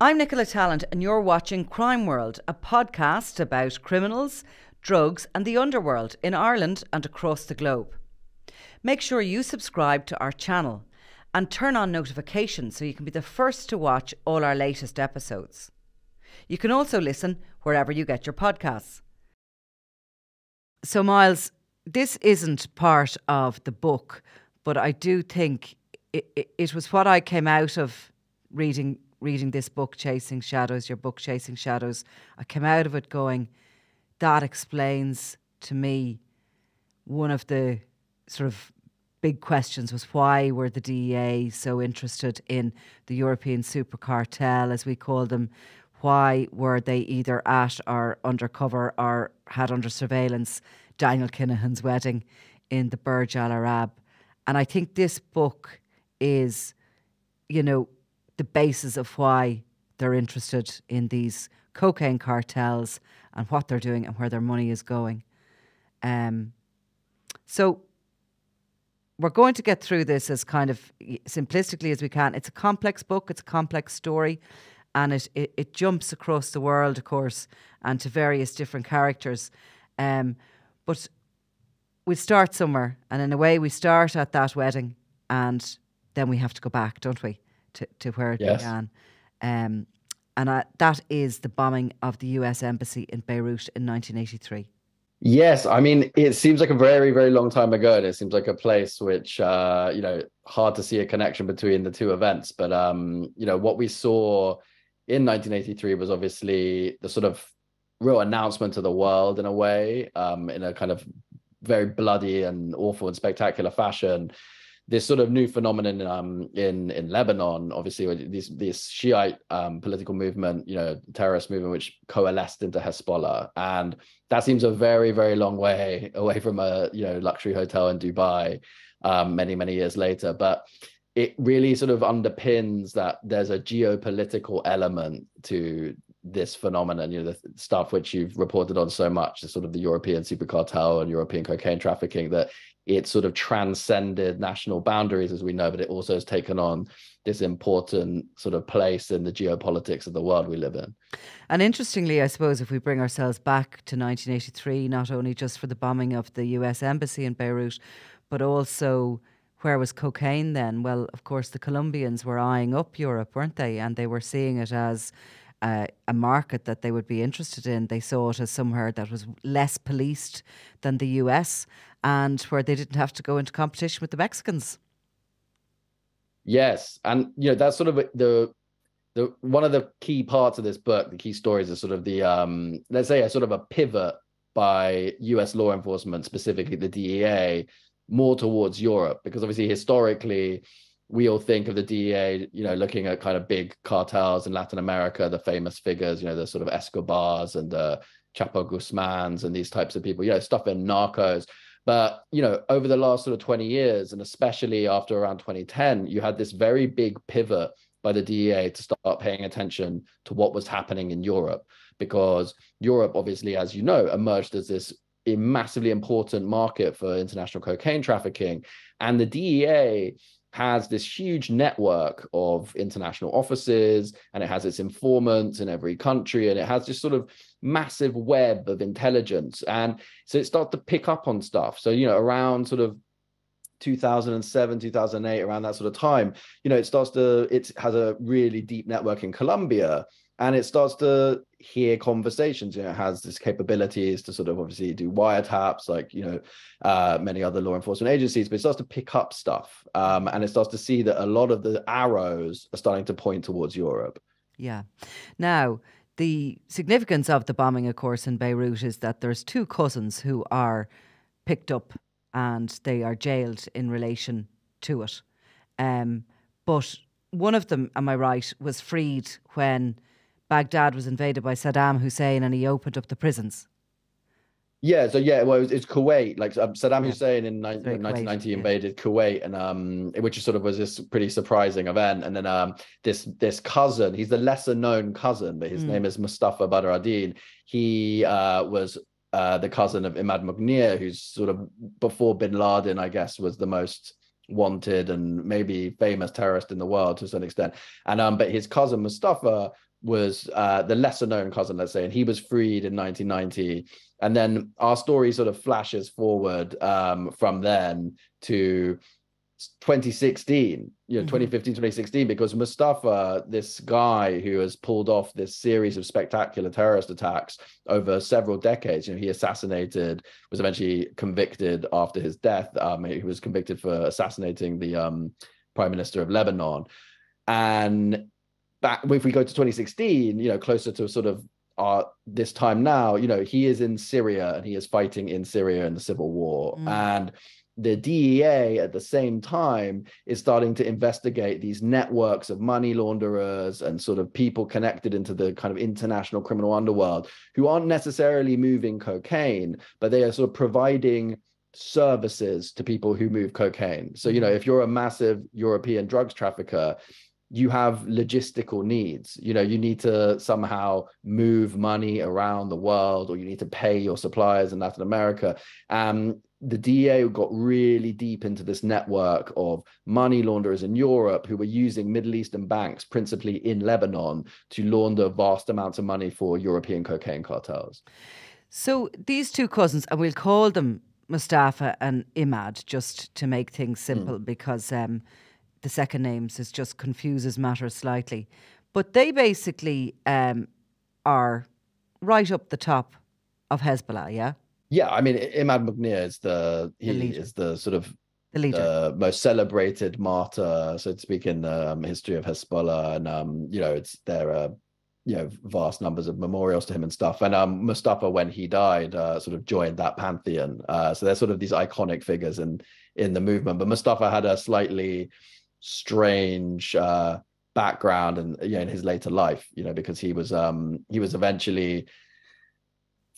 I'm Nicola Tallant, and you're watching Crime World, a podcast about criminals, drugs, and the underworld in Ireland and across the globe. Make sure you subscribe to our channel and turn on notifications so you can be the first to watch all our latest episodes. You can also listen wherever you get your podcasts. So, Miles, this isn't part of the book, but I do think it, it, it was what I came out of reading reading this book, Chasing Shadows, your book, Chasing Shadows, I came out of it going, that explains to me one of the sort of big questions was why were the DEA so interested in the European super cartel, as we call them? Why were they either at or undercover or had under surveillance Daniel Kinahan's wedding in the Burj Al Arab? And I think this book is, you know, the basis of why they're interested in these cocaine cartels and what they're doing and where their money is going. Um, so we're going to get through this as kind of simplistically as we can. It's a complex book, it's a complex story, and it, it, it jumps across the world, of course, and to various different characters. Um, but we start somewhere, and in a way, we start at that wedding, and then we have to go back, don't we? To, to where it yes. began. Um, and uh, that is the bombing of the US Embassy in Beirut in 1983. Yes, I mean it seems like a very, very long time ago, and it seems like a place which, uh, you know, hard to see a connection between the two events. But um, you know, what we saw in 1983 was obviously the sort of real announcement to the world in a way, um, in a kind of very bloody and awful and spectacular fashion this sort of new phenomenon um, in in Lebanon, obviously this this Shiite um, political movement, you know, terrorist movement, which coalesced into Hezbollah, and that seems a very very long way away from a you know luxury hotel in Dubai, um, many many years later. But it really sort of underpins that there's a geopolitical element to this phenomenon, you know, the stuff which you've reported on so much, the sort of the European super cartel and European cocaine trafficking, that it sort of transcended national boundaries as we know, but it also has taken on this important sort of place in the geopolitics of the world we live in. And interestingly, I suppose if we bring ourselves back to 1983, not only just for the bombing of the US embassy in Beirut, but also where was cocaine then? Well, of course, the Colombians were eyeing up Europe, weren't they? And they were seeing it as a market that they would be interested in. They saw it as somewhere that was less policed than the US and where they didn't have to go into competition with the Mexicans. Yes, and you know that's sort of the the one of the key parts of this book. The key stories is sort of the um, let's say a sort of a pivot by U.S. law enforcement, specifically the DEA, more towards Europe, because obviously historically we all think of the DEA, you know, looking at kind of big cartels in Latin America, the famous figures, you know, the sort of Escobars and the Chapo Guzmans and these types of people, you know, stuff in Narcos. But you know, over the last sort of 20 years, and especially after around 2010, you had this very big pivot by the DEA to start paying attention to what was happening in Europe, because Europe, obviously, as you know, emerged as this massively important market for international cocaine trafficking, and the DEA has this huge network of international offices and it has its informants in every country and it has this sort of massive web of intelligence. And so it starts to pick up on stuff. So you know around sort of 2007 2008 around that sort of time you know it starts to it has a really deep network in colombia and it starts to hear conversations. You know it has this capabilities to sort of obviously do wiretaps like you know uh, many other law enforcement agencies but it starts to pick up stuff um, and it starts to see that a lot of the arrows are starting to point towards europe. Yeah. Now the significance of the bombing of course in beirut is that there's two cousins who are picked up and they are jailed in relation to it. Um, but one of them am i right was freed when Baghdad was invaded by Saddam Hussein and he opened up the prisons. Yeah, so yeah, well, it's Kuwait. Like um, Saddam yeah. Hussein in 1990 invaded yeah. Kuwait, and um, which sort of was this pretty surprising event. And then um, this this cousin, he's the lesser known cousin, but his mm. name is Mustafa Badr ad-Din. He uh, was uh, the cousin of Imad Mughniyeh, who's sort of before Bin Laden, I guess, was the most wanted and maybe famous terrorist in the world to some extent. And um, but his cousin Mustafa was uh, the lesser known cousin, let's say, and he was freed in 1990. And then our story sort of flashes forward um, from then to 2016 you know mm-hmm. 2015 2016 because mustafa this guy who has pulled off this series of spectacular terrorist attacks over several decades you know he assassinated was eventually convicted after his death um he was convicted for assassinating the um prime minister of lebanon and back if we go to 2016 you know closer to sort of uh, this time now, you know, he is in Syria and he is fighting in Syria in the civil war. Mm. And the DEA at the same time is starting to investigate these networks of money launderers and sort of people connected into the kind of international criminal underworld who aren't necessarily moving cocaine, but they are sort of providing services to people who move cocaine. So, you know, mm-hmm. if you're a massive European drugs trafficker, you have logistical needs you know you need to somehow move money around the world or you need to pay your suppliers in latin america um, the DEA got really deep into this network of money launderers in Europe who were using Middle Eastern banks, principally in Lebanon, to launder vast amounts of money for European cocaine cartels. So these two cousins, and we'll call them Mustafa and Imad, just to make things simple, mm. because um, the second names is just confuses matters slightly. But they basically um, are right up the top of Hezbollah, yeah. Yeah, I mean, Imad Mughniyeh is the he the is the sort of the leader, uh, most celebrated martyr, so to speak, in the um, history of Hezbollah, and um, you know, it's there are you know vast numbers of memorials to him and stuff. And um, Mustafa, when he died, uh, sort of joined that pantheon. Uh, so there's sort of these iconic figures in in the movement. But Mustafa had a slightly strange uh, background, and you know, in his later life, you know, because he was um he was eventually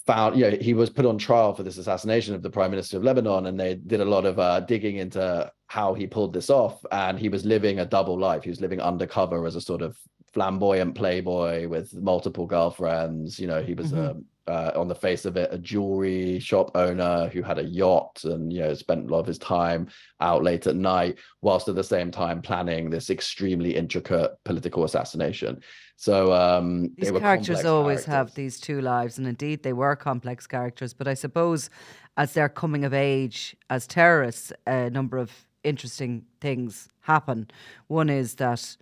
found, you know, he was put on trial for this assassination of the prime minister of Lebanon, and they did a lot of uh, digging into how he pulled this off. And he was living a double life. He was living undercover as a sort of flamboyant playboy with multiple girlfriends. You know, he was mm-hmm. Um, uh, on the face of it, a jewelry shop owner who had a yacht and you know spent a lot of his time out late at night, whilst at the same time planning this extremely intricate political assassination. So um, these characters always characters. have these two lives, and indeed they were complex characters. But I suppose as they're coming of age as terrorists, a number of interesting things happen. One is that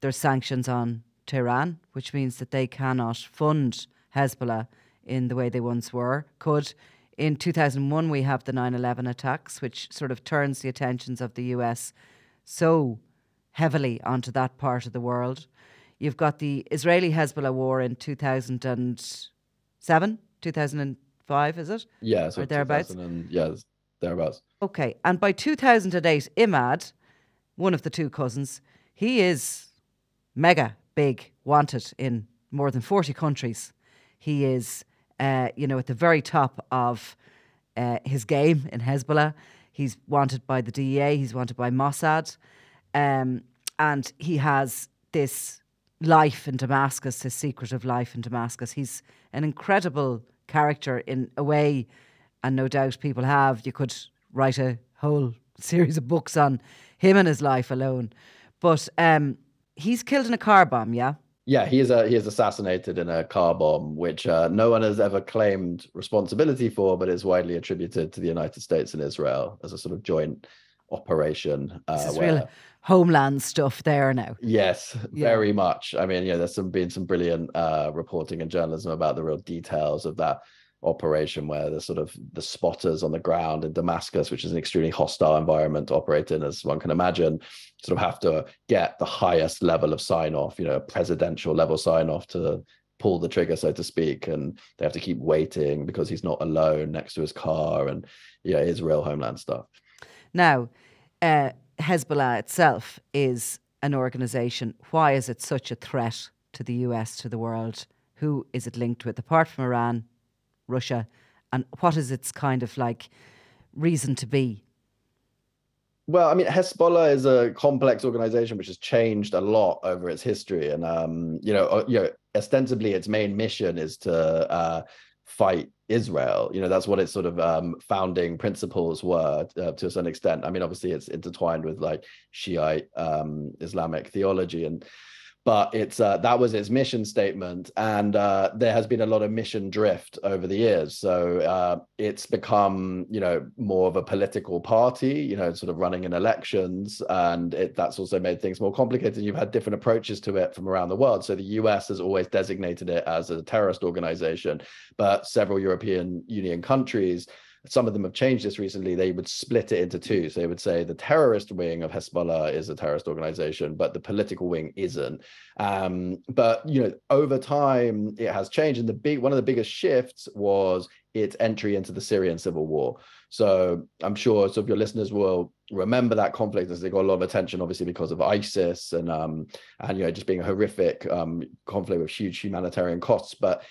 there's sanctions on Tehran, which means that they cannot fund Hezbollah in the way they once were, could. In 2001, we have the 9 11 attacks, which sort of turns the attentions of the US so heavily onto that part of the world. You've got the Israeli Hezbollah war in 2007, 2005, is it? Yeah, so or thereabouts. And, yeah, thereabouts. Okay, and by 2008, Imad, one of the two cousins, he is mega big, wanted in more than 40 countries. He is uh, you know, at the very top of uh, his game in Hezbollah. He's wanted by the DEA, he's wanted by Mossad. Um, and he has this life in Damascus, his secretive life in Damascus. He's an incredible character in a way, and no doubt people have. You could write a whole series of books on him and his life alone. But um, he's killed in a car bomb, yeah? Yeah, he is a he is assassinated in a car bomb, which uh, no one has ever claimed responsibility for, but is widely attributed to the United States and Israel as a sort of joint operation. Uh, this is where, real homeland stuff there now. Yes, yeah. very much. I mean, yeah, there's some been some brilliant uh, reporting and journalism about the real details of that operation where the sort of the spotters on the ground in Damascus, which is an extremely hostile environment to operate in, as one can imagine, sort of have to get the highest level of sign off, you know, presidential level sign off to pull the trigger, so to speak. And they have to keep waiting because he's not alone next to his car. And yeah, it's real homeland stuff. Now, uh, Hezbollah itself is an organization. Why is it such a threat to the US, to the world? Who is it linked with? Apart from Iran, Russia, and what is its kind of like reason to be? Well, I mean, Hezbollah is a complex organization which has changed a lot over its history, and um, you know, uh, you know, ostensibly its main mission is to uh, fight Israel. You know, that's what its sort of um, founding principles were uh, to a certain extent. I mean, obviously, it's intertwined with like Shiite um, Islamic theology and but it's uh, that was its mission statement, and uh, there has been a lot of mission drift over the years. So uh, it's become, you know, more of a political party, you know, sort of running in elections, and it, that's also made things more complicated. And you've had different approaches to it from around the world. So the U.S. has always designated it as a terrorist organization, but several European Union countries some of them have changed this recently. They would split it into two. So they would say the terrorist wing of Hezbollah is a terrorist organization, but the political wing isn't. Um, but you know, over time it has changed, and the big one of the biggest shifts was its entry into the Syrian civil war. So I'm sure some of your listeners will remember that conflict as they got a lot of attention, obviously because of ISIS and um, and you know just being a horrific um, conflict with huge humanitarian costs, but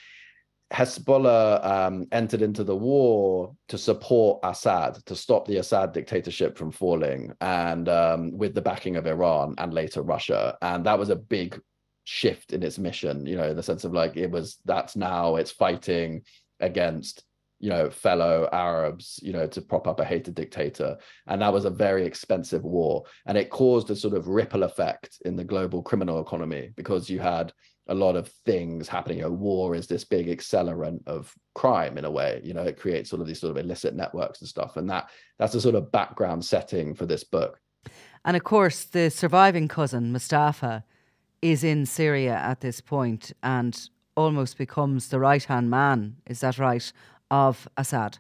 Hezbollah um, entered into the war to support Assad, to stop the Assad dictatorship from falling, and um, with the backing of Iran and later Russia. And that was a big shift in its mission, you know, in the sense of like it was that's now it's fighting against you know fellow arabs you know to prop up a hated dictator and that was a very expensive war and it caused a sort of ripple effect in the global criminal economy because you had a lot of things happening. You know, war is this big accelerant of crime in a way. You know, it creates sort of these sort of illicit networks and stuff. And that that's a sort of background setting for this book. And of course, the surviving cousin, Mustafa, is in Syria at this point and almost becomes the right hand man, is that right, of Assad?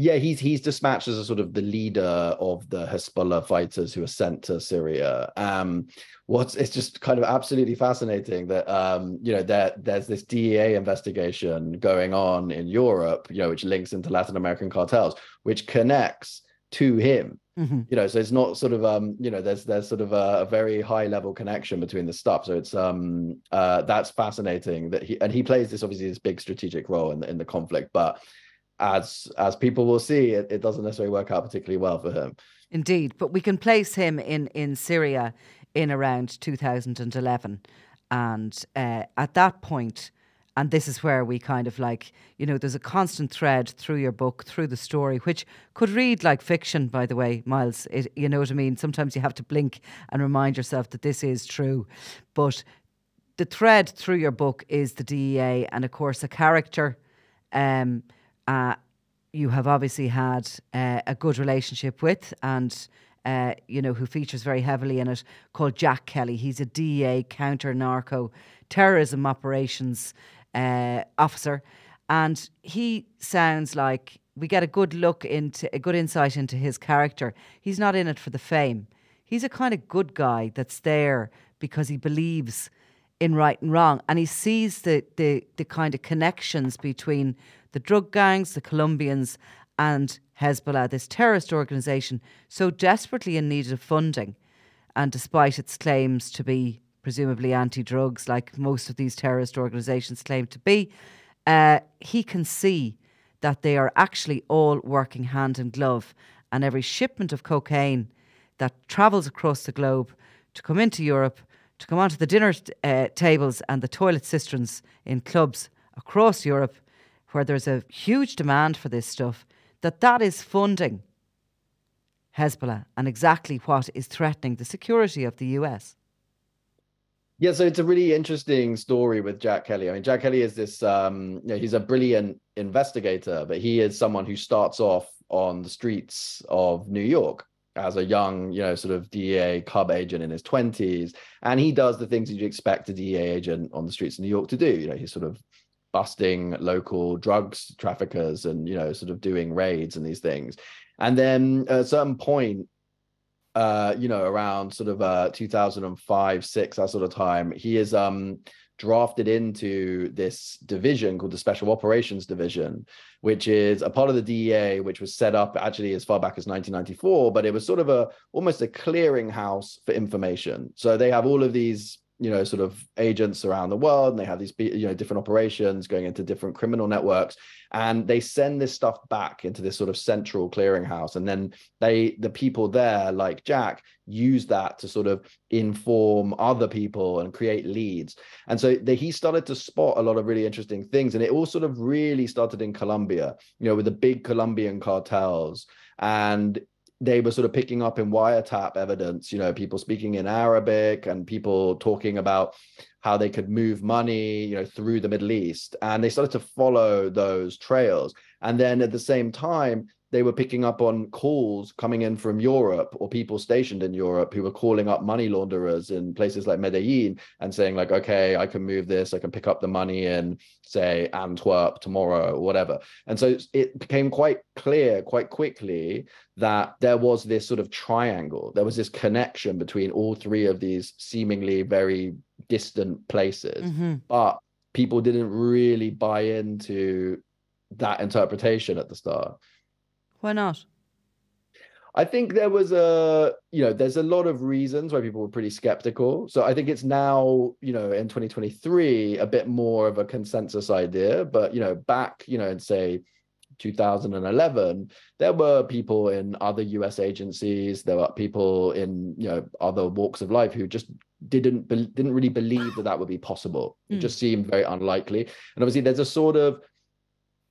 Yeah, he's he's dispatched as a sort of the leader of the Hezbollah fighters who are sent to Syria. Um, what's it's just kind of absolutely fascinating that um, you know there there's this DEA investigation going on in Europe, you know, which links into Latin American cartels, which connects to him. Mm-hmm. You know, so it's not sort of um, you know, there's there's sort of a, a, very high level connection between the stuff. So it's um uh that's fascinating that he and he plays this obviously this big strategic role in the in the conflict, but as as people will see, it, it doesn't necessarily work out particularly well for him. Indeed, but we can place him in in Syria in around 2011, and uh, at that point, and this is where we kind of like you know there's a constant thread through your book through the story which could read like fiction by the way miles. It, you know what i mean? Sometimes you have to blink and remind yourself that this is true. But the thread through your book is the dea and of course a character um, uh, you have obviously had uh, a good relationship with and uh, you know who features very heavily in it called Jack Kelly. He's a DEA counter narco terrorism operations uh, officer, and he sounds like we get a good look into a good insight into his character. He's not in it for the fame. He's a kind of good guy that's there because he believes in right and wrong, and he sees the the the kind of connections between the drug gangs, the Colombians, and Hezbollah, this terrorist organization, so desperately in need of funding. And despite its claims to be presumably anti drugs, like most of these terrorist organizations claim to be, uh, he can see that they are actually all working hand in glove. And every shipment of cocaine that travels across the globe to come into Europe, to come onto the dinner uh, tables and the toilet cisterns in clubs across Europe, where there's a huge demand for this stuff, that that is funding Hezbollah and exactly what is threatening the security of the US. Yeah, so it's a really interesting story with Jack Kelly. I mean, Jack Kelly is this, um, you know, he's a brilliant investigator, but he is someone who starts off on the streets of New York as a young, you know, sort of DEA cub agent in his 20s. And he does the things you'd expect a DEA agent on the streets of New York to do. You know, he's sort of busting local drugs traffickers and you know sort of doing raids and these things. And then at a certain point uh you know around sort of uh 2005 6 that sort of time he is um drafted into this division called the special operations division which is a part of the DEA which was set up actually as far back as 1994 but it was sort of a almost a clearinghouse for information. So they have all of these you know sort of agents around the world and they have these you know different operations going into different criminal networks. And they send this stuff back into this sort of central clearinghouse. And then they the people there like jack use that to sort of inform other people and create leads. And so he started to spot a lot of really interesting things. And it all sort of really started in colombia you know with the big colombian cartels. And they were sort of picking up in wiretap evidence, you know, people speaking in Arabic and people talking about how they could move money, you know, through the Middle East. And they started to follow those trails. And then at the same time, they were picking up on calls coming in from Europe or people stationed in Europe who were calling up money launderers in places like Medellin and saying like, okay, I can move this, I can pick up the money in say Antwerp tomorrow or whatever. And so it became quite clear quite quickly that there was this sort of triangle. There was this connection between all three of these seemingly very distant places. Mm-hmm. But people didn't really buy into that interpretation at the start. Why not? I think there was a, you know, there's a lot of reasons why people were pretty skeptical. So I think it's now, you know, in 2023, a bit more of a consensus idea. But, you know, back, you know, in say 2011, there were people in other US agencies, there were people in, you know, other walks of life who just didn't be, didn't really believe that that would be possible. It mm. just seemed very unlikely. And obviously there's a sort of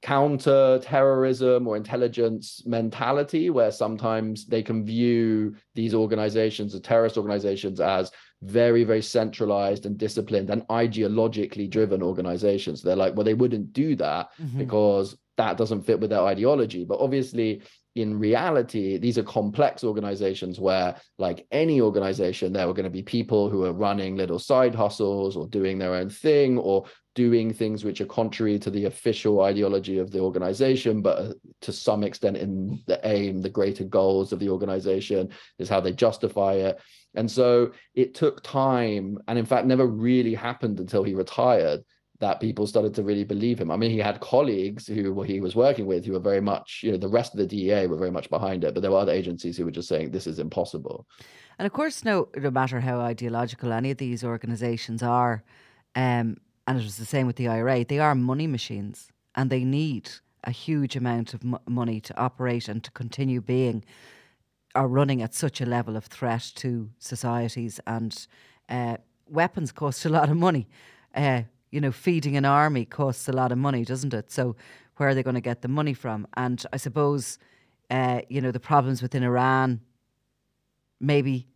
counter terrorism or intelligence mentality where sometimes they can view these organizations the terrorist organizations as very very centralized and disciplined and ideologically driven organizations they're like well they wouldn't do that mm-hmm. because that doesn't fit with their ideology but obviously in reality, these are complex organizations where, like any organization, there are going to be people who are running little side hustles or doing their own thing or doing things which are contrary to the official ideology of the organization, but uh, to some extent in the aim, the greater goals of the organization is how they justify it. And so it took time, and in fact, never really happened until he retired that people started to really believe him. I mean, he had colleagues who he was working with who were very much, you know, the rest of the DEA were very much behind it, but there were other agencies who were just saying this is impossible. And of course, no, no matter how ideological any of these organizations are, um, and it was the same with the IRA, they are money machines and they need a huge amount of m- money to operate and to continue being are running at such a level of threat to societies and uh, weapons cost a lot of money. Uh, you know, feeding an army costs a lot of money, doesn't it? So where are they going to get the money from? And I suppose, uh, you know, the problems within Iran, maybe,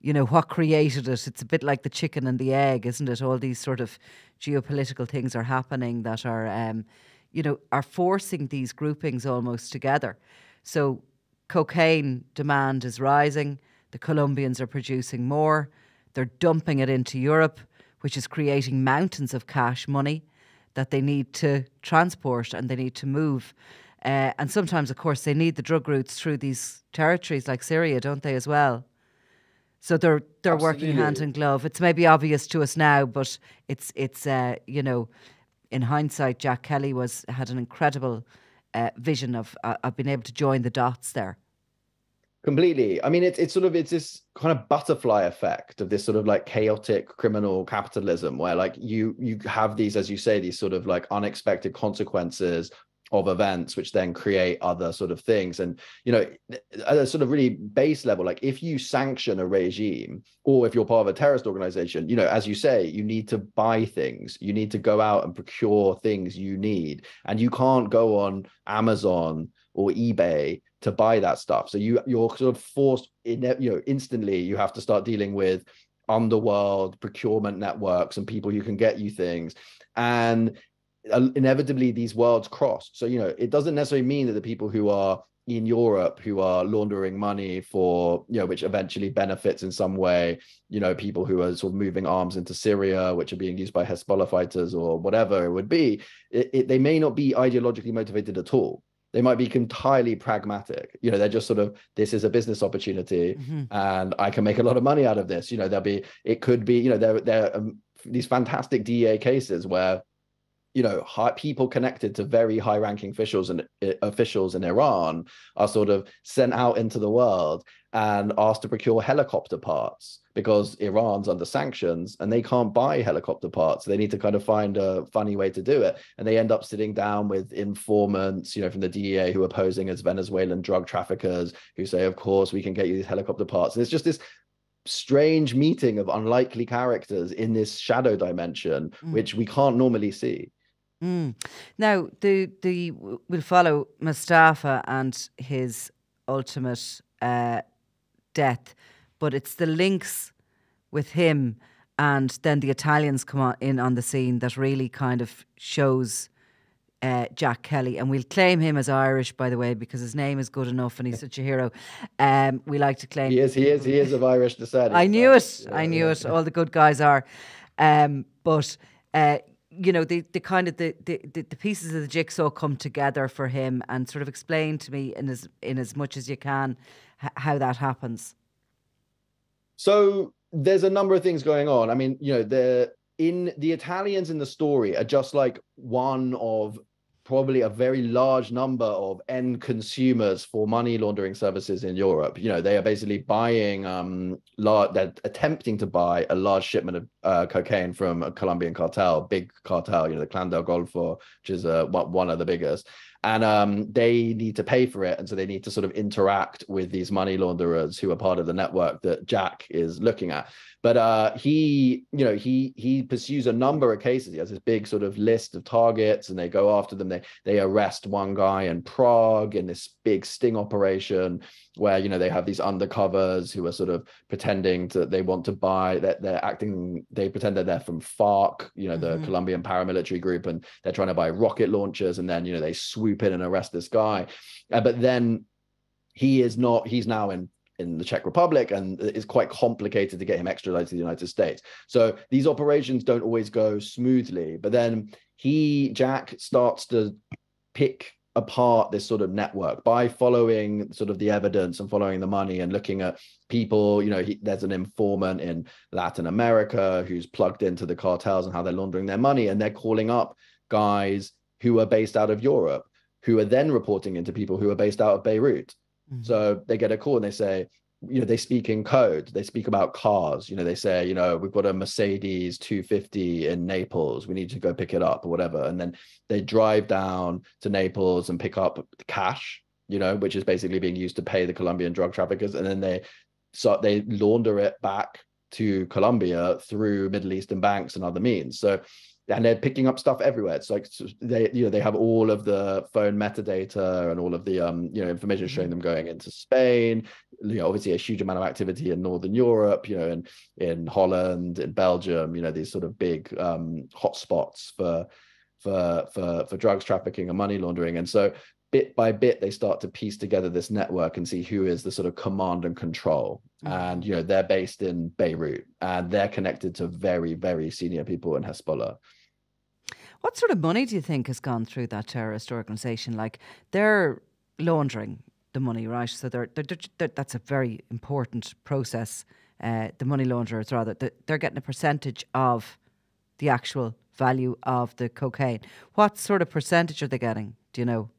you know, what created it? It's a bit like the chicken and the egg, isn't it? All these sort of geopolitical things are happening that are, um, you know, are forcing these groupings almost together. So cocaine demand is rising. The Colombians are producing more. They're dumping it into Europe which is creating mountains of cash money that they need to transport and they need to move. Uh, and sometimes, of course, they need the drug routes through these territories like Syria, don't they, as well? So they're they're Absolutely. working hand in glove. It's maybe obvious to us now, but it's it's uh, you know, in hindsight, Jack Kelly was had an incredible uh, vision of uh, of being able to join the dots there. Completely. I mean, it's it's sort of it's this kind of butterfly effect of this sort of like chaotic criminal capitalism, where like you you have these, as you say, these sort of like unexpected consequences of events, which then create other sort of things. And you know, at a sort of really base level, like if you sanction a regime, or if you're part of a terrorist organization, you know, as you say, you need to buy things, you need to go out and procure things you need, and you can't go on Amazon or eBay to buy that stuff. So you you're sort of forced in you know instantly you have to start dealing with underworld procurement networks and people who can get you things and inevitably these worlds cross. So you know it doesn't necessarily mean that the people who are in Europe who are laundering money for you know which eventually benefits in some way you know people who are sort of moving arms into Syria which are being used by Hezbollah fighters or whatever it would be it, it, they may not be ideologically motivated at all. They might be entirely pragmatic. You know they're just sort of this is a business opportunity mm-hmm. and i can make a lot of money out of this. You know there'll be it could be you know there there are these fantastic DEA cases where you know high, people connected to very high ranking officials and uh, officials in Iran are sort of sent out into the world and asked to procure helicopter parts because Iran's under sanctions and they can't buy helicopter parts. They need to kind of find a funny way to do it. And they end up sitting down with informants, you know, from the DEA who are posing as Venezuelan drug traffickers who say, of course, we can get you these helicopter parts. And it's just this strange meeting of unlikely characters in this shadow dimension, mm. which we can't normally see. Mm. Now, the the we'll follow Mustafa and his ultimate uh, death, but it's the links with him and then the Italians come on in on the scene that really kind of shows uh, Jack Kelly, and we'll claim him as Irish, by the way, because his name is good enough and he's such a hero. Um, we like to claim he is. He is. He is of Irish descent. I knew it. I knew it. All the good guys are, um, but. Uh, you know the, the kind of the, the, the pieces of the jigsaw come together for him and sort of explain to me in as in as much as you can h- how that happens. So there's a number of things going on. I mean you know the in the italians in the story are just like one of probably a very large number of end consumers for money laundering services in Europe. You know, they are basically buying, um, they're attempting to buy a large shipment of uh, cocaine from a Colombian cartel, big cartel, you know, the Clan del Golfo, which is uh, one of the biggest and um, they need to pay for it and so they need to sort of interact with these money launderers who are part of the network that jack is looking at but uh, he you know he he pursues a number of cases. He has this big sort of list of targets and they go after them. They they arrest one guy in prague in this big sting operation where you know they have these undercovers who are sort of pretending that they want to buy that they're, they're, acting they pretend that they're from FARC you know the mm-hmm. Colombian paramilitary group and they're trying to buy rocket launchers and then you know they swoop in and arrest this guy. Uh, but then he is not he's now in in the Czech Republic, and it's quite complicated to get him extradited to the United States. So these operations don't always go smoothly. But then he, Jack, starts to pick apart this sort of network by following sort of the evidence and following the money and looking at people you know he, there's an informant in latin america who's plugged into the cartels and how they're laundering their money and they're calling up guys who are based out of europe who are then reporting into people who are based out of beirut mm-hmm. so they get a call and they say you know they speak in code. They speak about cars. You know they say you know we've got a mercedes 250 in naples. We need to go pick it up or whatever. And then they drive down to naples and pick up the cash you know which is basically being used to pay the colombian drug traffickers. And then they so they launder it back to colombia through middle eastern banks and other means. So and they're picking up stuff everywhere. It's like they, you know, they have all of the phone metadata and all of the, um, you know, information showing mm-hmm. them going into Spain. You know, obviously a huge amount of activity in Northern Europe. You know, in in Holland, in Belgium. You know, these sort of big um, hotspots for for for for drugs trafficking and money laundering. And so bit by bit they start to piece together this network and see who is the sort of command and control. Mm-hmm. and you know they're based in beirut and they're connected to very very senior people in hezbollah. What sort of money do you think has gone through that terrorist organization? Like they're laundering the money right? So they're, they're, they're that's a very important process. Uh, the money launderers rather they're getting a percentage of the actual value of the cocaine. What sort of percentage are they getting? Do you know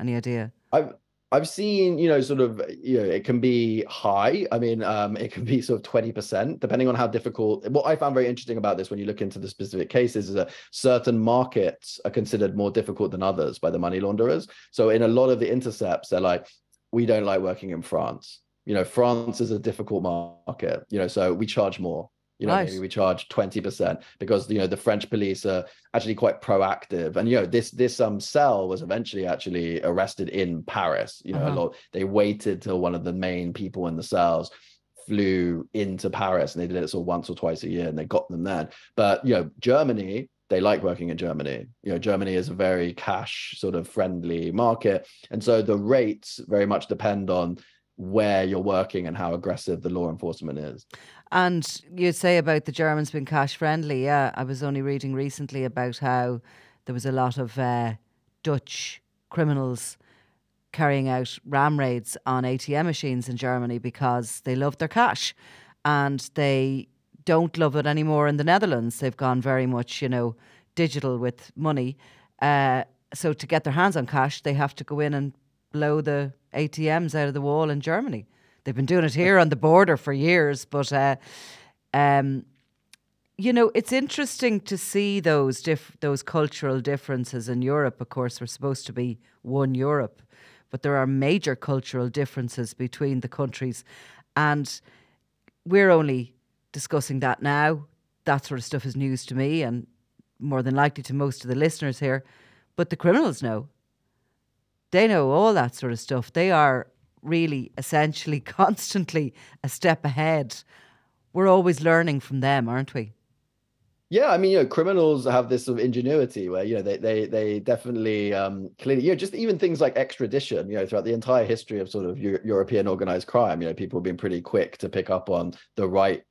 any idea? I've I've seen, you know, sort of, you know, it can be high. I mean, um, it can be sort of 20%, depending on how difficult. What I found very interesting about this when you look into the specific cases is that certain markets are considered more difficult than others by the money launderers. So in a lot of the intercepts, they're like, we don't like working in France. You know, France is a difficult market, you know, so we charge more you know nice. maybe we charge 20% because you know the french police are actually quite proactive and you know this this um cell was eventually actually arrested in paris you know uh-huh. a lot they waited till one of the main people in the cells flew into paris and they did it sort of once or twice a year and they got them then but you know germany they like working in Germany. You know, Germany is a very cash sort of friendly market. And so the rates very much depend on where you're working and how aggressive the law enforcement is. And you say about the Germans being cash friendly. Yeah, I was only reading recently about how there was a lot of uh, Dutch criminals carrying out ram raids on ATM machines in Germany because they love their cash and they don't love it anymore in the Netherlands. They've gone very much, you know, digital with money. Uh, so to get their hands on cash, they have to go in and blow the ATMs out of the wall in Germany. They've been doing it here on the border for years, but uh, um, you know, it's interesting to see those diff- those cultural differences in Europe. Of course, we're supposed to be one Europe, but there are major cultural differences between the countries, and we're only discussing that now. That sort of stuff is news to me, and more than likely to most of the listeners here. But the criminals know. They know all that sort of stuff. They are really essentially constantly a step ahead. We're always learning from them, aren't we? Yeah, I mean, you know, criminals have this sort of ingenuity where you know they they they definitely um clearly you know just even things like extradition. You know, throughout the entire history of sort of Euro- European organized crime, you know, people have been pretty quick to pick up on the right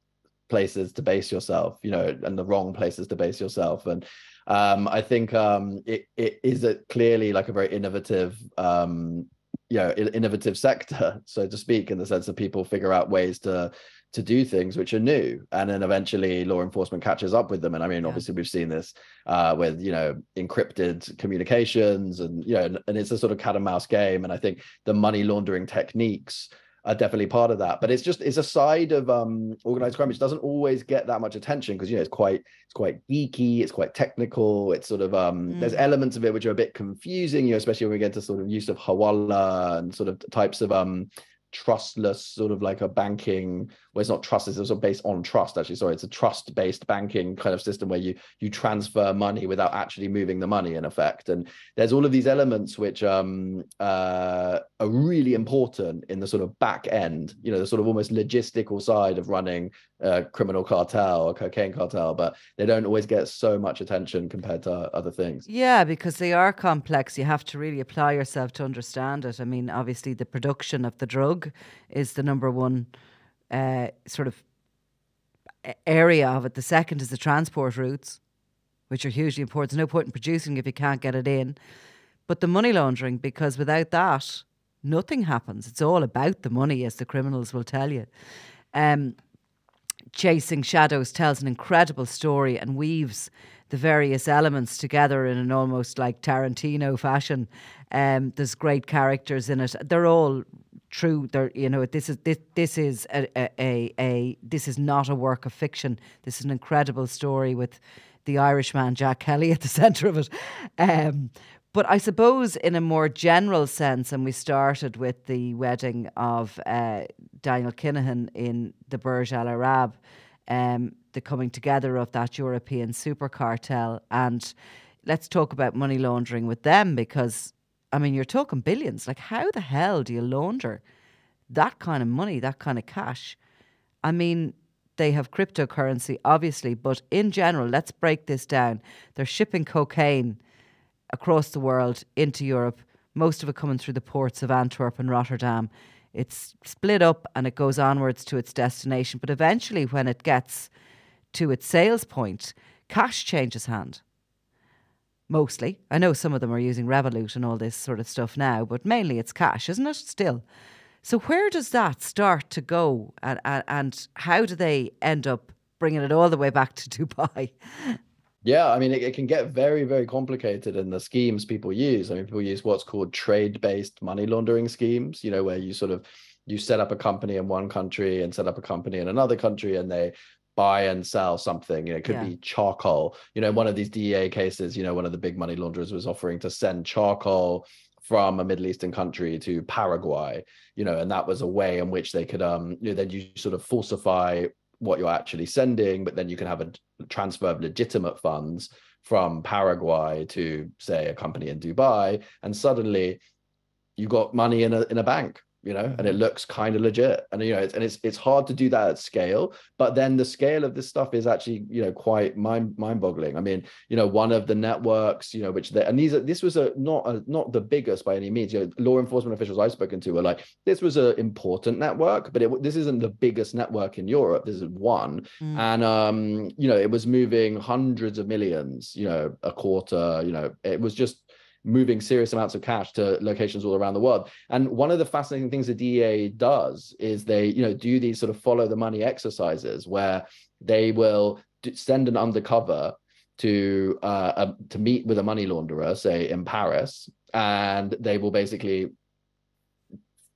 places to base yourself, you know, and the wrong places to base yourself. And um, I think um, it it is a clearly like a very innovative um, you know innovative sector, so to speak, in the sense that people figure out ways to to do things which are new and then eventually law enforcement catches up with them and i mean yeah. obviously we've seen this uh, with you know encrypted communications and you know and, and, it's a sort of cat and mouse game and i think the money laundering techniques are definitely part of that but it's just it's a side of um organized crime which doesn't always get that much attention because you know it's quite it's quite geeky it's quite technical it's sort of um mm. there's elements of it which are a bit confusing you know especially when we get to sort of use of hawala and sort of types of um trustless sort of like a banking well it's not trust it's also based on trust actually. Sorry it's a trust based banking kind of system where you you transfer money without actually moving the money in effect. And there's all of these elements which um uh are really important in the sort of back end you know the sort of almost logistical side of running a criminal cartel or cocaine cartel but they don't always get so much attention compared to other things. Yeah because they are complex. You have to really apply yourself to understand it. I mean obviously the production of the drug is the number one uh, sort of area of it. The second is the transport routes, which are hugely important. There's no point in producing if you can't get it in. But the money laundering, because without that, nothing happens. It's all about the money, as the criminals will tell you. Um, Chasing Shadows tells an incredible story and weaves the various elements together in an almost like Tarantino fashion. Um, there's great characters in it. They're all true. There, you know, this is this this is a, a, a this is not a work of fiction. This is an incredible story with the Irishman Jack Kelly at the centre of it. Um, but I suppose, in a more general sense, and we started with the wedding of uh, Daniel Kinahan in the Burj Al Arab, um, the coming together of that European super cartel. And let's talk about money laundering with them because I mean, you're talking billions. Like, how the hell do you launder that kind of money, that kind of cash? I mean, they have cryptocurrency, obviously, but in general, let's break this down. They're shipping cocaine across the world into Europe, most of it coming through the ports of Antwerp and Rotterdam. It's split up and it goes onwards to its destination. But eventually, when it gets to its sales point, cash changes hand mostly. I know some of them are using Revolut and all this sort of stuff now, but mainly it's cash, isn't it? Still. So where does that start to go, and, and, and how do they end up bringing it all the way back to Dubai? Yeah, I mean, it, it, can get very, very complicated in the schemes people use. I mean, people use what's called trade-based money laundering schemes. You know, where you sort of you set up a company in one country and set up a company in another country, and they buy and sell something. You know, it could yeah. be charcoal. You know, one of these DEA cases, you know, one of the big money launderers was offering to send charcoal from a Middle Eastern country to Paraguay, you know, and that was a way in which they could um, you know, then you sort of falsify what you're actually sending, but then you can have a transfer of legitimate funds from Paraguay to say a company in Dubai, and suddenly you got money in a in a bank you know, and it mm-hmm. looks kind of legit. And you know, it's, and it's it's hard to do that at scale. But then the scale of this stuff is actually you know quite mind mind boggling. I mean, you know, one of the networks, you know, which they and these are this was a not a not the biggest by any means. You know, law enforcement officials I've spoken to were like, this was an important network, but it, this isn't the biggest network in Europe. This is one, mm. and um, you know, it was moving hundreds of millions, you know, a quarter. You know, it was just moving serious amounts of cash to locations all around the world. And one of the fascinating things the DEA does is they, you know, do these sort of follow the money exercises where they will send an undercover to uh, uh, to meet with a money launderer, say in Paris, and they will basically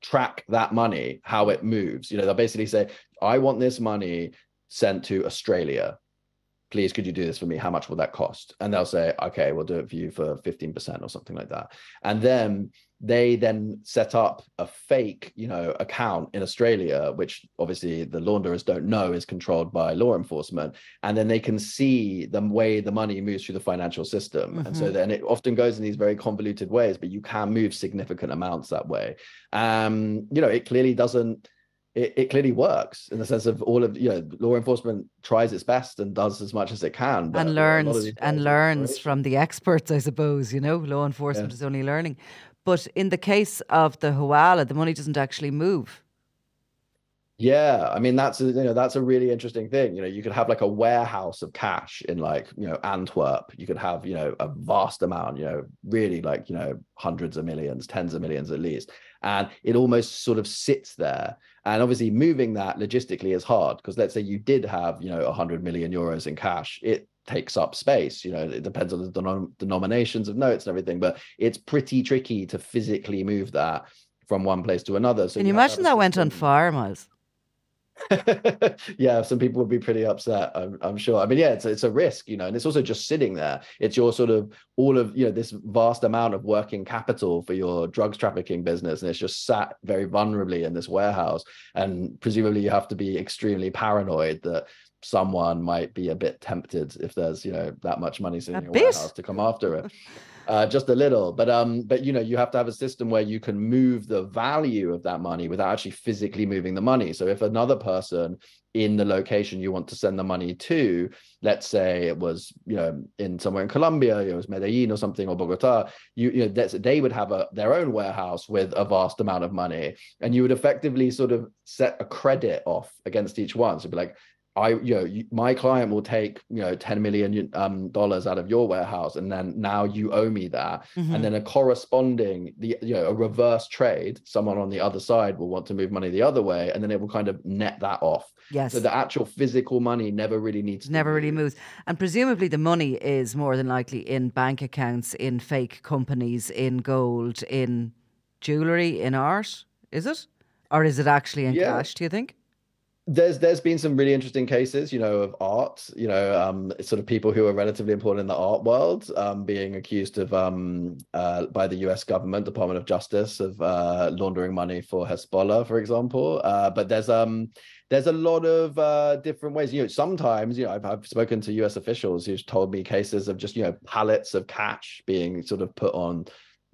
track that money, how it moves. You know, they'll basically say, "I want this money sent to Australia." Please could you do this for me? How much will that cost? And they'll say okay we'll do it for you for 15% or something like that. And then they then set up a fake you know account in australia which obviously the launderers don't know is controlled by law enforcement. And then they can see the way the money moves through the financial system. Mm-hmm. and so mm-hmm. then it often goes in these very convoluted ways but you can move significant amounts that way. Um you know it clearly doesn't it, it clearly works in the sense of all of you know law enforcement tries its best and does as much as it can and learns and learns from the experts i suppose you know law enforcement yeah. is only learning but in the case of the hawala the money doesn't actually move yeah, I mean that's a, you know that's a really interesting thing. You know, you could have like a warehouse of cash in like you know Antwerp. You could have you know a vast amount. You know, really like you know hundreds of millions, tens of millions at least, and it almost sort of sits there. And obviously, moving that logistically is hard because let's say you did have you know a hundred million euros in cash, it takes up space. You know, it depends on the denom- denominations of notes and everything, but it's pretty tricky to physically move that from one place to another. So Can you, you imagine that went on fire, Miles? yeah, some people would be pretty upset. I'm, I'm, sure. I mean, yeah, it's it's a risk, you know, and it's also just sitting there. It's your sort of all of you know this vast amount of working capital for your drugs trafficking business, and it's just sat very vulnerably in this warehouse. And presumably, you have to be extremely paranoid that someone might be a bit tempted if there's you know that much money sitting a in your bit. warehouse to come after it. uh, just a little. But um, but you know, you have to have a system where you can move the value of that money without actually physically moving the money. So if another person in the location you want to send the money to, let's say it was you know in somewhere in Colombia, it was Medellin or something or Bogota, you you know they would have a their own warehouse with a vast amount of money, and you would effectively sort of set a credit off against each one. So be like, I, you know, you, my client will take, you know, 10 million um, dollars out of your warehouse, and then now you owe me that. Mm-hmm. And then a corresponding, the, you know, a reverse trade, someone on the other side will want to move money the other way, and then it will kind of net that off. Yes. So the actual physical money never really needs never really moves. And presumably the money is more than likely in bank accounts, in fake companies, in gold, in jewelry, in art. Is it? Or is it actually in yeah. cash, do you think? There's there's been some really interesting cases, you know, of art, you know, um, sort of people who are relatively important in the art world um, being accused of um, uh, by the U.S. government, Department of Justice, of uh, laundering money for Hezbollah, for example. Uh, but there's um there's a lot of uh, different ways. You know, sometimes you know I've, I've spoken to U.S. officials who've told me cases of just you know pallets of cash being sort of put on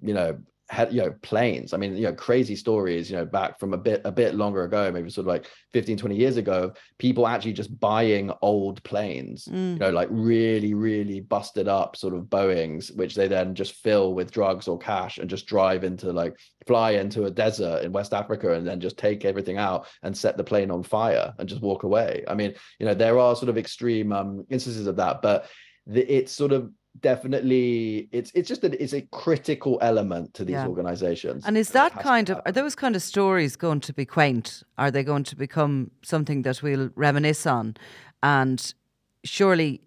you know had you know planes i mean you know crazy stories you know back from a bit a bit longer ago maybe sort of like 15 20 years ago people actually just buying old planes mm. you know like really really busted up sort of boeings which they then just fill with drugs or cash and just drive into like fly into a desert in west africa and then just take everything out and set the plane on fire and just walk away i mean you know there are sort of extreme um instances of that but the, it's sort of definitely it's it's just that it's a critical element to these yeah. organizations. And is that kind of are those kind of stories going to be quaint? Are they going to become something that we'll reminisce on? And surely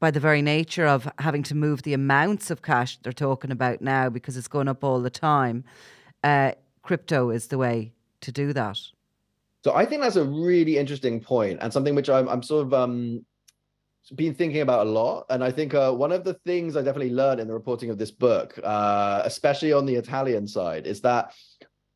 by the very nature of having to move the amounts of cash they're talking about now because it's going up all the time uh, crypto is the way to do that. So I think that's a really interesting point and something which I'm, I'm sort of um, been thinking about a lot and i think uh, one of the things i definitely learned in the reporting of this book uh, especially on the italian side is that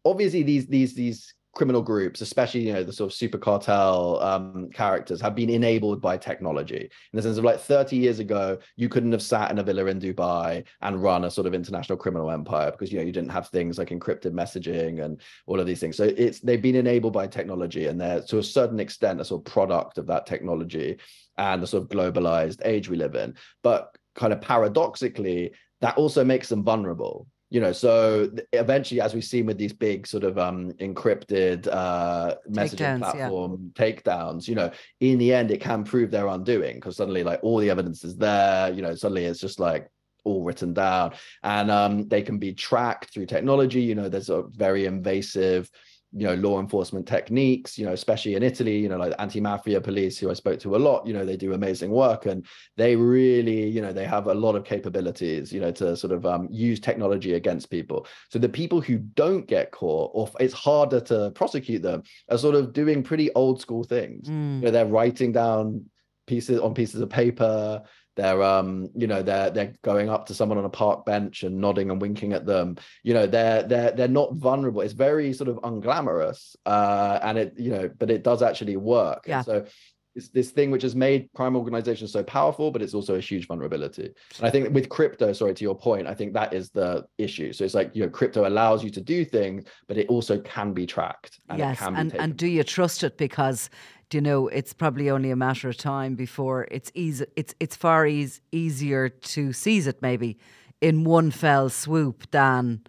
obviously these these these criminal groups especially you know the sort of super cartel um, characters have been enabled by technology. In the sense of like 30 years ago you couldn't have sat in a villa in dubai and run a sort of international criminal empire because you know you didn't have things like encrypted messaging and all of these things. So it's they've been enabled by technology and they're to a certain extent a sort of product of that technology and the sort of globalized age we live in. But kind of paradoxically, that also makes them vulnerable. You know, so eventually, as we've seen with these big sort of um, encrypted uh, messaging platform yeah. takedowns, you know, in the end, it can prove their undoing because suddenly, like, all the evidence is there. You know, suddenly it's just like all written down, and um, they can be tracked through technology. You know, there's a very invasive you know law enforcement techniques you know especially in italy you know like anti-mafia police who i spoke to a lot you know they do amazing work and they really you know they have a lot of capabilities you know to sort of um, use technology against people so the people who don't get caught or it's harder to prosecute them are sort of doing pretty old school things mm. you know they're writing down pieces on pieces of paper they're um you know they're they're going up to someone on a park bench and nodding and winking at them. You know they're they're they're not vulnerable. It's very sort of unglamorous uh and it you know but it does actually work. Yeah. And so it's this thing which has made crime organizations so powerful but it's also a huge vulnerability. And i think with crypto sorry to your point i think that is the issue. So it's like you know crypto allows you to do things but it also can be tracked and yes and, and do you trust it? Because you know it's probably only a matter of time before it's easy it's it's far eas- easier to seize it maybe in one fell swoop than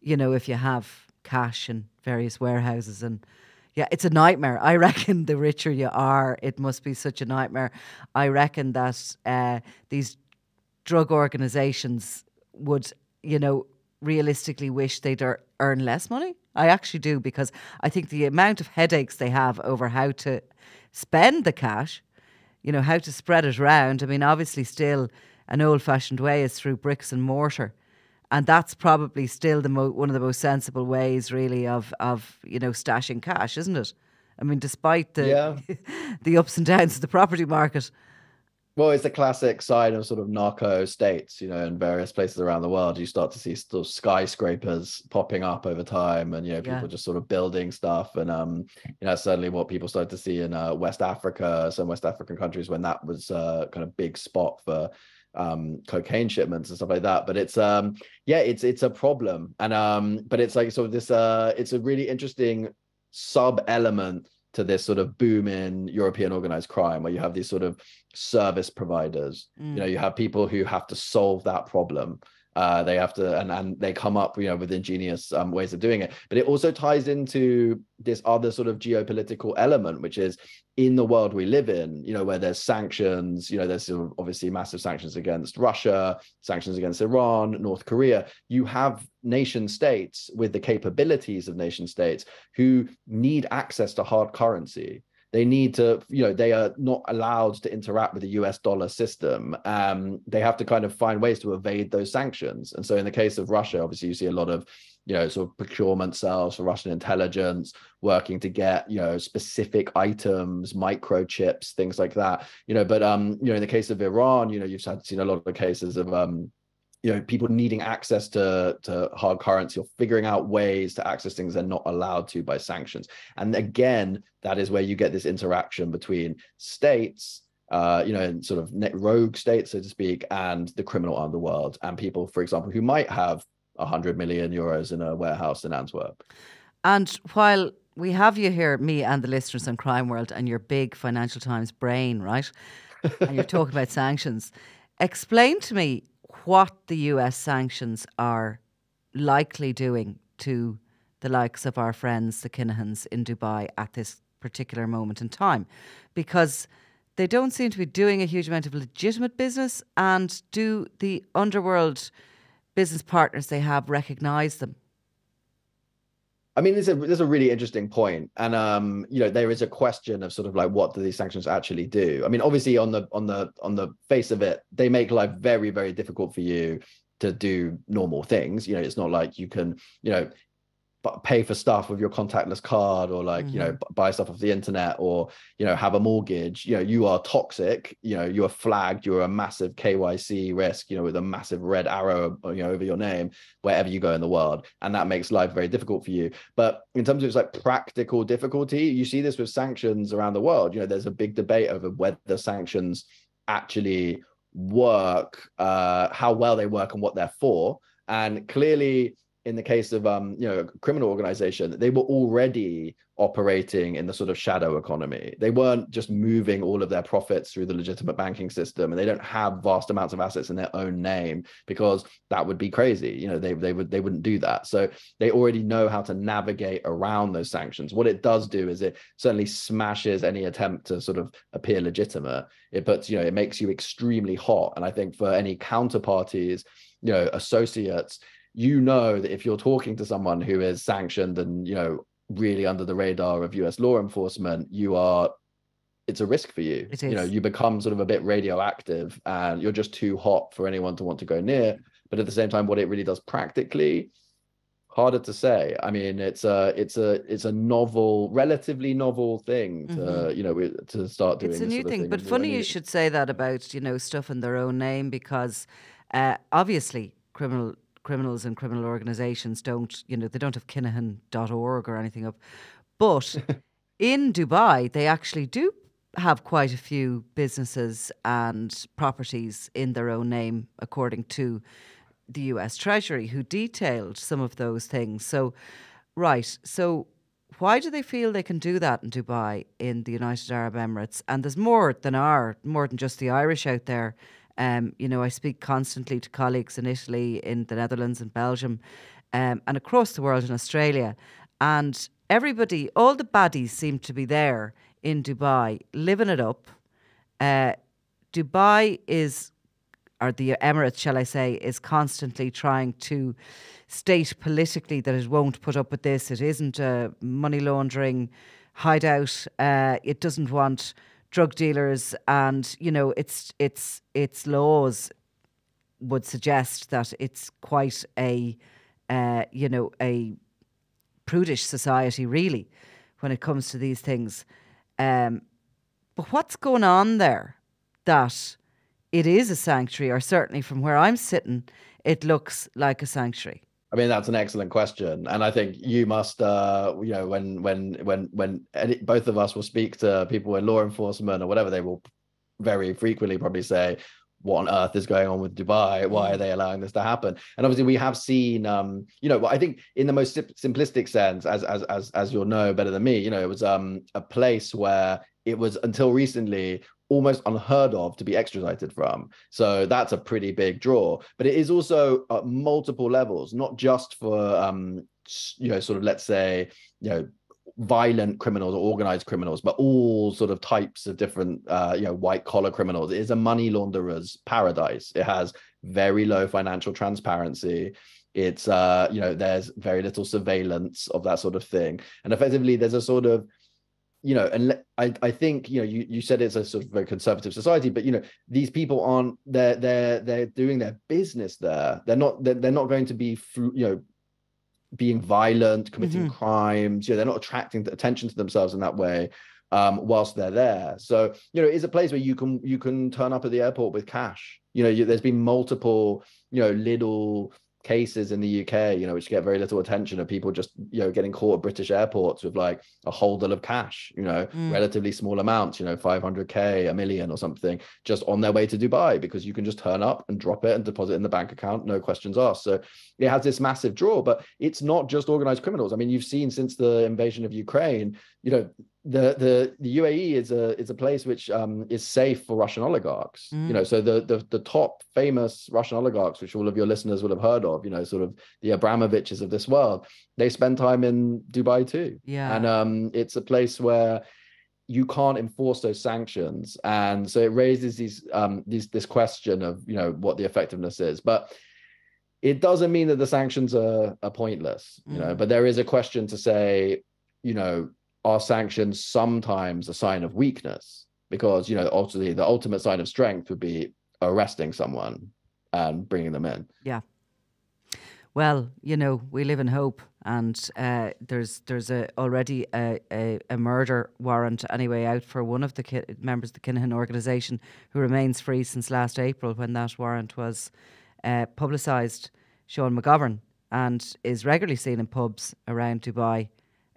you know if you have cash in various warehouses and yeah, it's a nightmare. I reckon the richer you are, it must be such a nightmare. I reckon that uh, these drug organizations would, you know, realistically wish they'd er- earn less money. I actually do because I think the amount of headaches they have over how to spend the cash, you know, how to spread it around. I mean, obviously, still an old fashioned way is through bricks and mortar and that's probably still the mo- one of the most sensible ways, really, of of you know stashing cash, isn't it? I mean, despite the yeah. the ups and downs of the property market. Well, it's the classic sign of sort of narco states, you know, in various places around the world. You start to see sort of skyscrapers popping up over time, and you know, people yeah. just sort of building stuff. And um, you know, certainly what people started to see in uh, West Africa, some West African countries, when that was uh, kind of big spot for um cocaine shipments and stuff like that but it's um yeah it's it's a problem and um but it's like sort of this uh it's a really interesting sub element to this sort of boom in European organized crime where you have these sort of service providers. Mm. You know, mm. you have people who have to solve that problem uh, they have to and, and they come up you know with ingenious um, ways of doing it. But it also ties into this other sort of geopolitical element which is in the world we live in you know where there's sanctions you know there's obviously massive sanctions against russia sanctions against iran north korea. You have nation states with the capabilities of nation states who need access to hard currency they need to you know they are not allowed to interact with the us dollar system. Um, they have to kind of find ways to evade those sanctions. And so in the case of russia obviously you see a lot of you know sort of procurement cells for russian intelligence working to get you know specific items microchips things like that. You know but um you know in the case of iran you know you've had seen a lot of the cases of um you know people needing access to to hard currency or figuring out ways to access things they're not allowed to by sanctions and again that is where you get this interaction between states uh, you know, and sort of rogue states, so to speak, and the criminal underworld, and people, for example, who might have 100 million euros in a warehouse in Antwerp. And while we have you here, me and the listeners on Crime World, and your big Financial Times brain, right? and you're talking about sanctions. Explain to me what the US sanctions are likely doing to the likes of our friends, the Kinahans in Dubai, at this particular moment in time. Because they don't seem to be doing a huge amount of legitimate business, and do the underworld business partners they have recognize them? I mean, there's a a really interesting point, and um, you know, there is a question of sort of like what do these sanctions actually do? I mean, obviously, on the on the on the face of it, they make life very very difficult for you to do normal things. You know, it's not like you can, you know, pay for stuff with your contactless card or like mm-hmm. you know mm-hmm. buy stuff off the internet or you know have a mortgage you know you are toxic you know you are flagged you're a massive kyc risk you know with a massive red arrow you know over your name wherever you go in the world and that makes life very difficult for you but in terms of it's like practical difficulty you see this with sanctions around the world you know there's a big debate over whether sanctions actually work uh how well they work and what they're for and clearly in the case of um, you know a criminal organization, they were already operating in the sort of shadow economy. They weren't just moving all of their profits through the legitimate banking system, and they don't have vast amounts of assets in their own name because that would be crazy. You know, they they would they wouldn't do that. So they already know how to navigate around those sanctions. What it does do is it certainly smashes any attempt to sort of appear legitimate. It puts you know it makes you extremely hot, and I think for any counterparties, you know, associates you know that if you're talking to someone who is sanctioned and you know really under the radar of US law enforcement, you are it's a risk for you. It is. You know, you become sort of a bit radioactive and you're just too hot for anyone to want to go near. But at the same time, what it really does practically, harder to say. I mean, it's a it's a it's a novel, relatively novel thing to mm-hmm. you know to start doing. It's a new thing, thing, but funny you should say that about you know stuff in their own name because uh, obviously criminal criminals and criminal organisations don't you know they don't have Kinahan.org or anything up, but in Dubai they actually do have quite a few businesses and properties in their own name, according to the US Treasury, who detailed some of those things. So, right. So, why do they feel they can do that in Dubai, in the United Arab Emirates? And there's more than are, more than just the Irish out there. Um, you know, I speak constantly to colleagues in Italy, in the Netherlands, and Belgium, um, and across the world in Australia. And everybody, all the baddies seem to be there in Dubai, living it up. Uh, Dubai is or the Emirates, shall I say, is constantly trying to state politically that it won't put up with this. It isn't a money laundering hideout. Uh, it doesn't want drug dealers, and you know, its its its laws would suggest that it's quite a uh, you know a prudish society, really, when it comes to these things. Um, but what's going on there that it is a sanctuary, or certainly from where I'm sitting, it looks like a sanctuary? I mean, that's an excellent question, and I think you must, uh, you know, when when when when any, both of us will speak to people in law enforcement or whatever, they will very frequently probably say, "What on earth is going on with Dubai? Why are mm. they allowing this to happen?" And obviously, we have seen, um, you know, I think in the most simplistic sense, as as as as you'll know better than me, you know, it was um a place where it was until recently almost unheard of to be extradited from. So that's a pretty big draw. But it is also at multiple levels, not just for um, you know, sort of let's say, you know, violent criminals or organized criminals, but all sort of types of different uh, you know, white collar criminals. It is a money launderer's paradise. It has very low financial transparency it's uh you know there's very little surveillance of that sort of thing and effectively there's a sort of you know, and I, I think you know you you said it's a sort of a conservative society, but you know these people aren't they're they're they're doing their business there. They're not they're, they're not going to be you know being violent, committing mm-hmm. crimes. You know, they're not attracting attention to themselves in that way um, whilst they're there. So you know, it's a place where you can you can turn up at the airport with cash. You know, you, there's been multiple you know little cases in the UK, you know, which get very little attention of people just, you know, getting caught at British airports with like a holdall of cash, you know, mm. relatively small amounts, you know, 500k, a million or something, just on their way to Dubai because you can just turn up and drop it and deposit in the bank account, no questions asked. So it has this massive draw, but it's not just organized criminals. I mean, you've seen since the invasion of Ukraine, you know, the the the UAE is a is a place which um, is safe for Russian oligarchs. Mm. You know, so the, the the top famous Russian oligarchs, which all of your listeners will have heard of, you know, sort of the Abramoviches of this world, they spend time in Dubai too. Yeah, and um, it's a place where you can't enforce those sanctions, and so it raises these um these this question of you know what the effectiveness is, but. It doesn't mean that the sanctions are, are pointless, you mm. know, but there is a question to say, you know, are sanctions sometimes a sign of weakness? Because you know, ultimately, the ultimate sign of strength would be arresting someone and bringing them in. Yeah. Well, you know, we live in hope, and uh, there's there's a already a, a, a, murder warrant anyway out for one of the ki- members of the Kinahan organisation who remains free since last April when that warrant was uh, publicised. Sean McGovern and is regularly seen in pubs around Dubai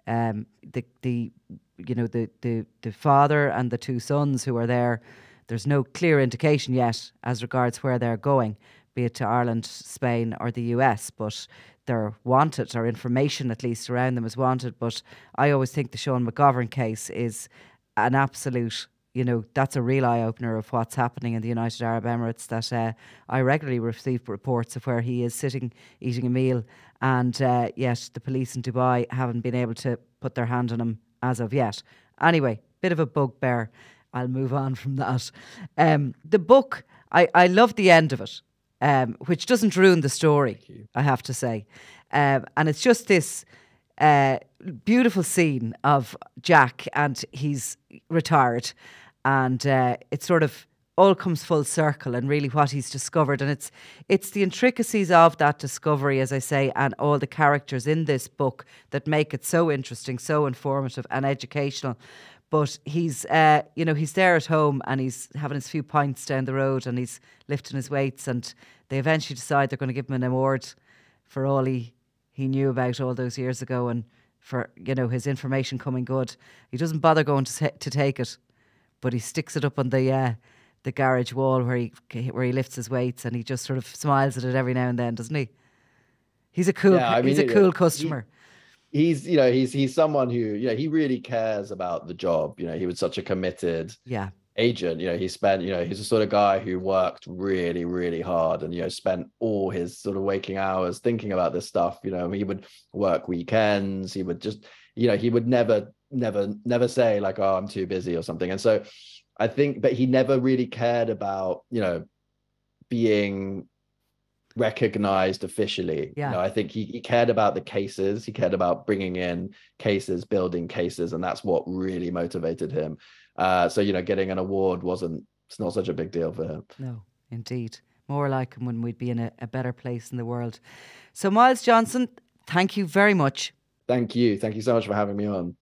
um, the the you know the, the the father and the two sons who are there. There's no clear indication yet as regards where they're going, be it to Ireland, Spain, or the US. But they're wanted, or information at least around them is wanted. But I always think the Sean McGovern case is an absolute you know, that's a real eye opener of what's happening in the United Arab Emirates. That uh, I regularly receive reports of where he is sitting eating a meal, and uh, yet the police in Dubai haven't been able to put their hand on him as of yet. Anyway, bit of a bugbear. I'll move on from that. Um, the book, I, I love the end of it, um, which doesn't ruin the story, I have to say. Um, and it's just this uh, beautiful scene of Jack, and he's retired and uh, it's sort of all comes full circle and really what he's discovered. And it's it's the intricacies of that discovery as i say and all the characters in this book that make it so interesting so informative and educational. But he's uh, you know he's there at home and he's having his few pints down the road and he's lifting his weights and they eventually decide they're going to give him an award for all he he knew about all those years ago and for you know his information coming good. He doesn't bother going to, to take it but he sticks it up on the uh, the garage wall where he where he lifts his weights and he just sort of smiles at it every now and then, doesn't he? He's a cool yeah, I mean, he's a cool customer. He, he's you know he's he's someone who you know he really cares about the job. You know he was such a committed yeah agent. You know he spent you know he's the sort of guy who worked really really hard and you know spent all his sort of waking hours thinking about this stuff. You know he would work weekends. He would just you know he would never never never say like oh I'm too busy or something. And so I think, but he never really cared about, you know, being recognized officially. Yeah. You know, I think he, he cared about the cases. He cared about bringing in cases, building cases, and that's what really motivated him. Uh, so you know, getting an award wasn't it's not such a big deal for him. No, indeed, more like him when we'd be in a, a better place in the world. So Miles Johnson, thank you very much. Thank you. Thank you so much for having me on.